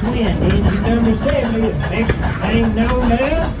twin, engine number 70, the next thing known as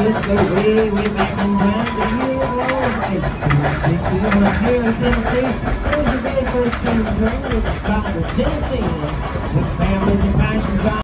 Just go way, way back in time, the the the